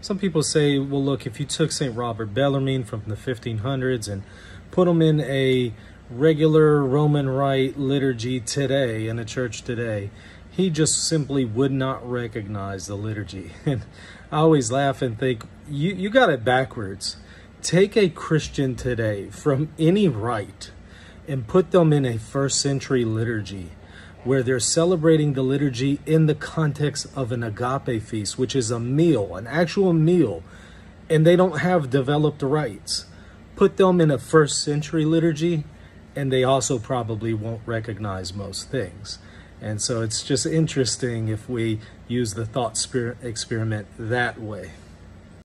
some people say, well, look, if you took St. Robert Bellarmine from the 1500s and put him in a regular Roman Rite liturgy today, in a church today, he just simply would not recognize the liturgy. And I always laugh and think, you, you got it backwards. Take a Christian today from any rite and put them in a first century liturgy where they're celebrating the liturgy in the context of an agape feast, which is a meal, an actual meal, and they don't have developed rites. Put them in a first century liturgy, and they also probably won't recognize most things. And so it's just interesting if we use the thought experiment that way.